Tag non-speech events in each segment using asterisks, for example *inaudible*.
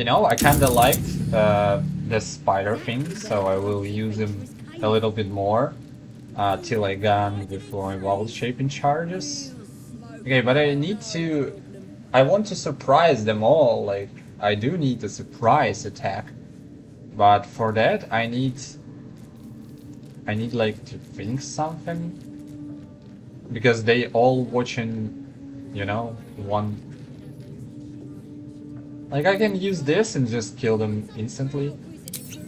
You know, I kinda liked uh, the spider thing, so I will use him a little bit more uh, till I gun with flowing bubble shaping charges. Okay, but I need to... I want to surprise them all, like, I do need a surprise attack. But for that, I need... I need, like, to think something. Because they all watching, you know, one... Like, I can use this and just kill them instantly.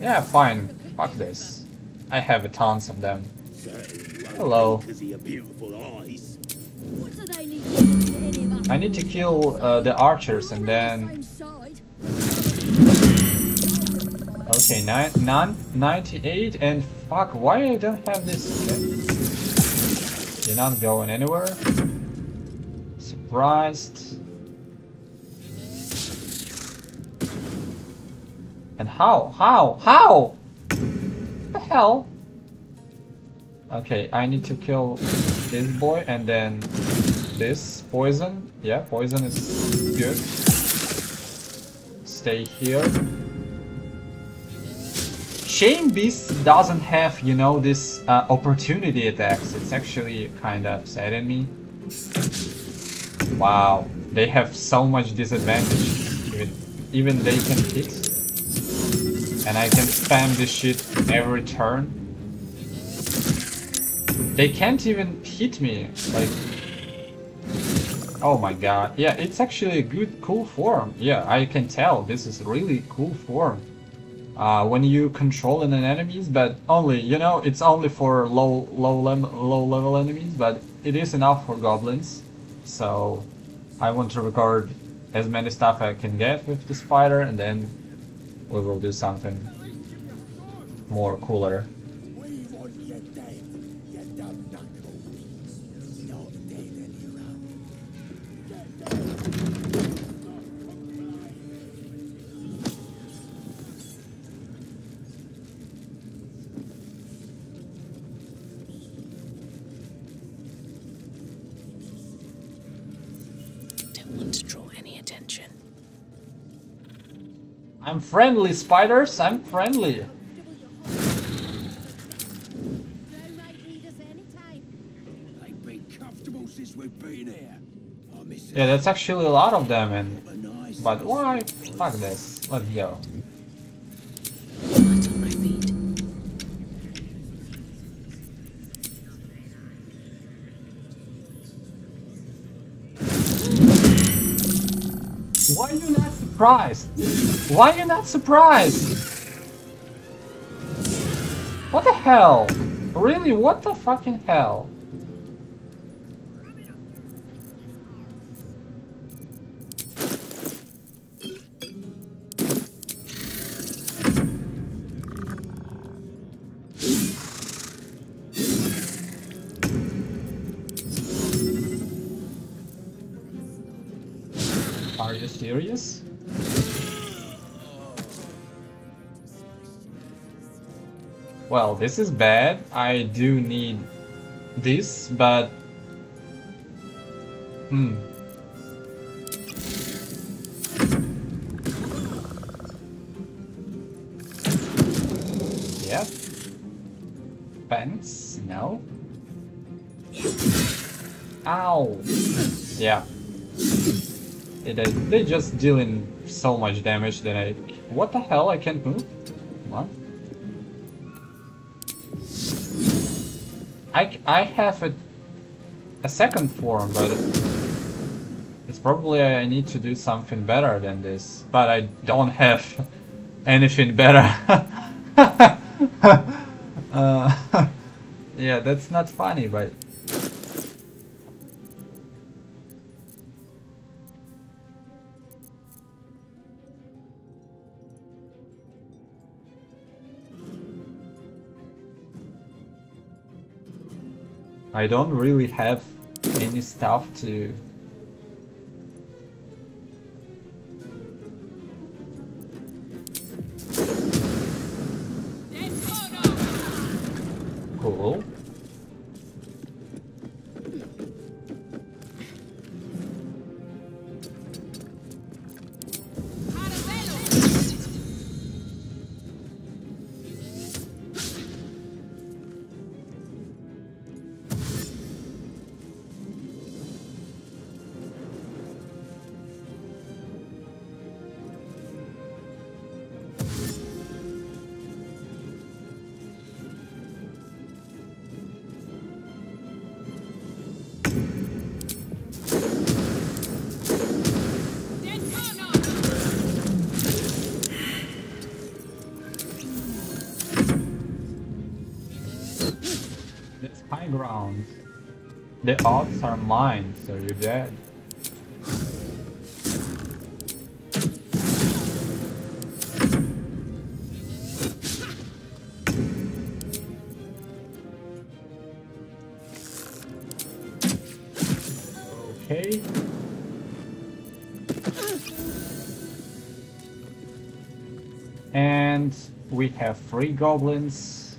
Yeah, fine. Fuck this. I have a tons of them. Hello. I need to kill uh, the archers and then... Okay, nine, nine, 98 and fuck, why I don't have this? You're not going anywhere. Surprised. And how? How? How? What the hell? Okay, I need to kill this boy and then this poison. Yeah, poison is good. Stay here. Shame Beast doesn't have, you know, this uh, opportunity attacks. It's actually kind of upsetting me. Wow, they have so much disadvantage. Even, even they can hit. And I can spam this shit every turn. They can't even hit me, like... Oh my god, yeah, it's actually a good, cool form. Yeah, I can tell, this is really cool form. Uh, when you control an enemies, but only, you know, it's only for low, low, low level enemies, but it is enough for goblins. So, I want to record as many stuff I can get with the spider, and then we will do something more cooler. I'm friendly, spiders, I'm friendly. Ain't been comfortable since we've been here. I miss Yeah, that's actually a lot of them, and but why? Fuck this. Let's go. Light on my feet. Why are you not surprised? Why are you not surprised? What the hell? Really? What the fucking hell? Are you serious? Well, this is bad. I do need this, but... Hmm. Yep. Fence? No. Ow! Yeah. It, uh, they just dealing so much damage that I... What the hell? I can't move? What? I, I have a, a second form, but it's probably I need to do something better than this. But I don't have *laughs* anything better. *laughs* uh, *laughs* yeah, that's not funny, but... I don't really have any stuff to... Cool. Rounds. The odds are mine, so you're dead. Okay. And we have three goblins.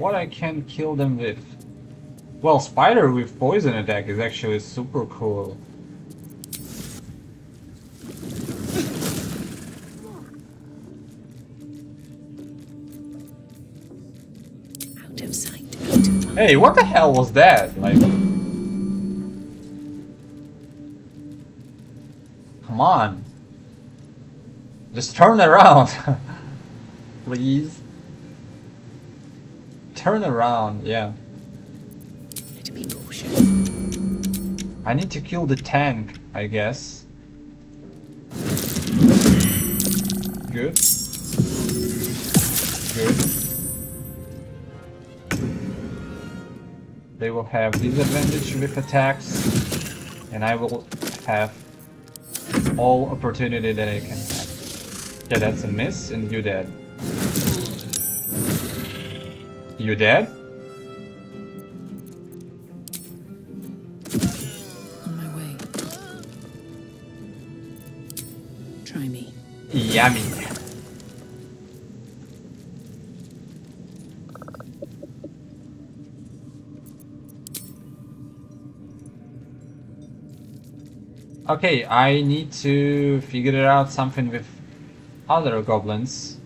What I can kill them with? Well, spider with poison attack is actually super cool. Out of sight. Hey, what the hell was that? Like... Come on. Just turn around. *laughs* Please. Turn around, yeah. Be cautious. I need to kill the tank, I guess. Good. Good. They will have disadvantage with attacks, and I will have all opportunity that I can have. Yeah, that's a miss, and you dead. You dead? On my way. Try me. Yummy. Okay, I need to figure out something with other goblins.